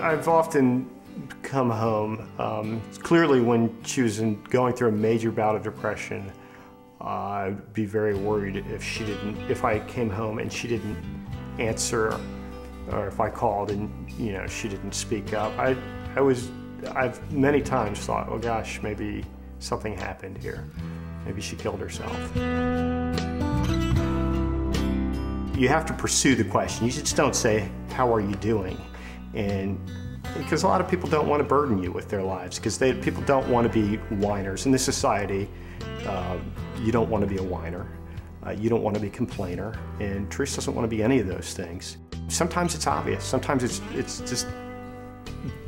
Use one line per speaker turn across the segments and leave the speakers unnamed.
I've often come home. Um, clearly, when she was in, going through a major bout of depression, uh, I'd be very worried if she didn't, if I came home and she didn't answer, or if I called and you know she didn't speak up. I, I was, I've many times thought, oh gosh, maybe something happened here. Maybe she killed herself. You have to pursue the question. You just don't say, how are you doing? And because a lot of people don't want to burden you with their lives because people don't want to be whiners. In this society, uh, you don't want to be a whiner. Uh, you don't want to be a complainer. And Therese doesn't want to be any of those things. Sometimes it's obvious. Sometimes it's, it's just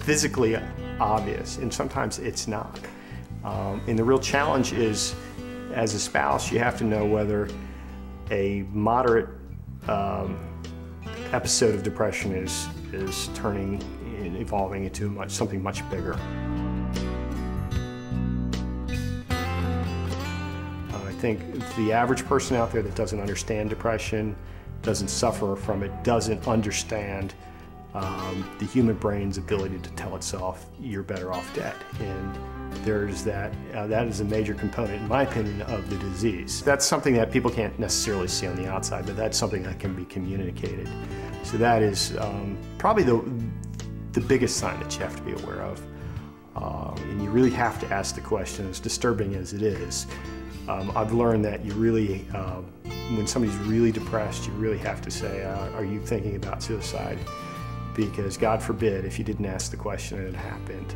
physically obvious. And sometimes it's not. Um, and the real challenge is, as a spouse, you have to know whether a moderate um, episode of depression is, is turning and evolving into much, something much bigger. Uh, I think the average person out there that doesn't understand depression, doesn't suffer from it, doesn't understand um, the human brain's ability to tell itself you're better off dead. And there's that, uh, that is a major component, in my opinion, of the disease. That's something that people can't necessarily see on the outside, but that's something that can be communicated. So that is um, probably the, the biggest sign that you have to be aware of. Uh, and you really have to ask the question, as disturbing as it is. Um, I've learned that you really, uh, when somebody's really depressed, you really have to say, uh, are you thinking about suicide? Because God forbid, if you didn't ask the question it happened.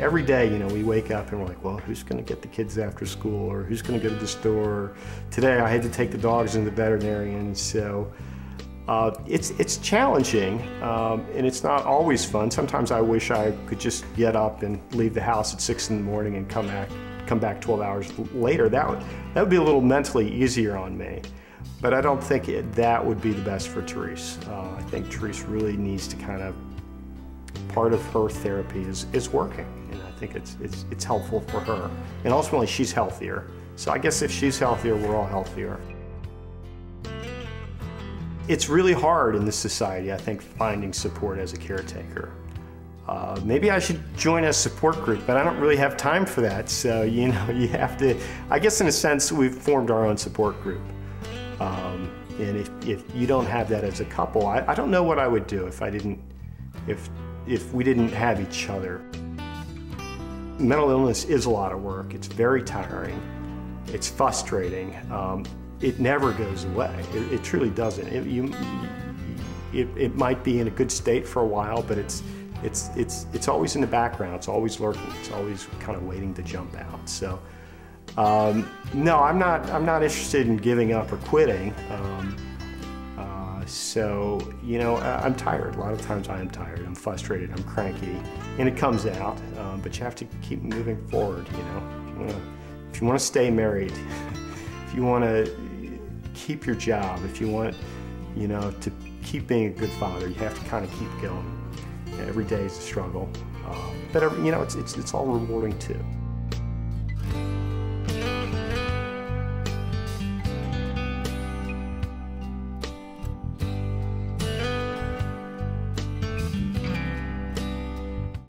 Every day, you know, we wake up and we're like, well, who's going to get the kids after school or who's going to go to the store? Today I had to take the dogs in the veterinarian, so uh, it's, it's challenging um, and it's not always fun. Sometimes I wish I could just get up and leave the house at six in the morning and come back, come back 12 hours later. That would, that would be a little mentally easier on me. But I don't think it, that would be the best for Therese. Uh, I think Therese really needs to kind of, part of her therapy is, is working. And I think it's, it's, it's helpful for her. And ultimately she's healthier. So I guess if she's healthier, we're all healthier. It's really hard in this society, I think, finding support as a caretaker. Uh, maybe I should join a support group, but I don't really have time for that. So, you know, you have to, I guess in a sense, we've formed our own support group. Um, and if, if you don't have that as a couple, I, I don't know what I would do if I didn't, if, if we didn't have each other. Mental illness is a lot of work. It's very tiring. It's frustrating. Um, it never goes away. It, it truly doesn't. It, you, it, it might be in a good state for a while, but it's, it's, it's, it's always in the background. It's always lurking. It's always kind of waiting to jump out. So, um, no, I'm not, I'm not interested in giving up or quitting. Um, uh, so, you know, I'm tired. A lot of times I am tired. I'm frustrated. I'm cranky. And it comes out. Um, but you have to keep moving forward, you know. If you want to stay married, if you want to keep your job, if you want, you know, to keep being a good father, you have to kind of keep going. Every day is a struggle, uh, but you know, it's, it's it's all rewarding too.